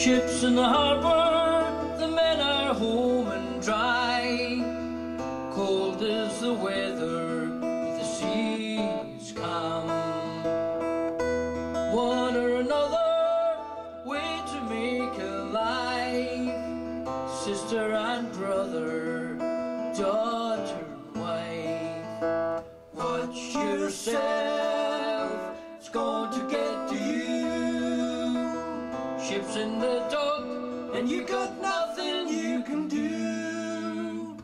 Ships in the harbor, the men are home and dry. Cold is the weather, the sea's calm. One or another way to make a life, sister and brother, daughter, and wife. Watch yourself, it's going to and you got nothing you can do.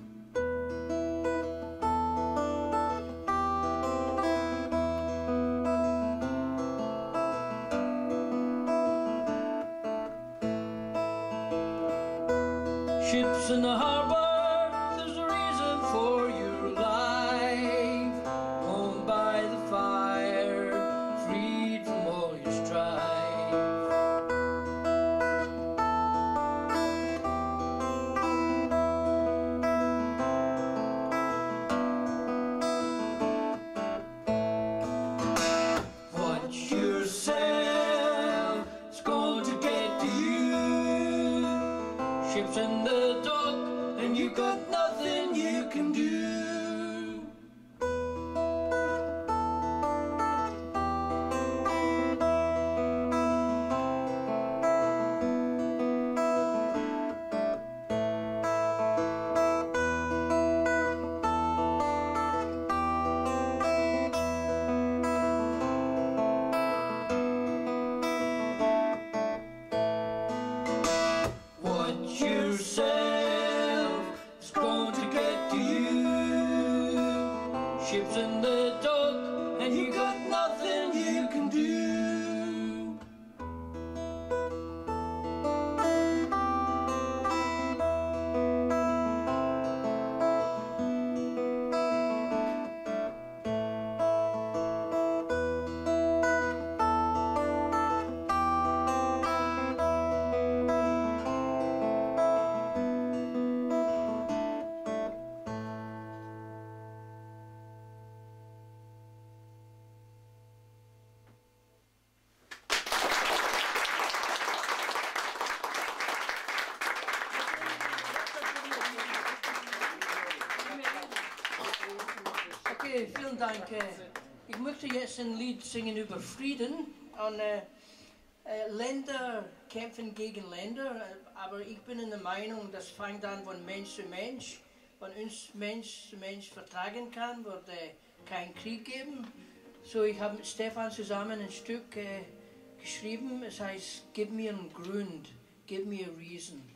Ships in the harbor, got Ships in the dock, and you got Okay, vielen Dank. Äh, Ich möchte jetzt ein Lied singen über Frieden. Und, äh, äh, Länder kämpfen gegen Länder, äh, aber ich bin in der Meinung, das fängt an von Mensch zu Mensch. Wenn uns Mensch zu Mensch vertragen kann, wird äh, kein Krieg geben. So, ich habe mit Stefan zusammen ein Stück äh, geschrieben, es heißt, Gib mir einen Grund, me a reason.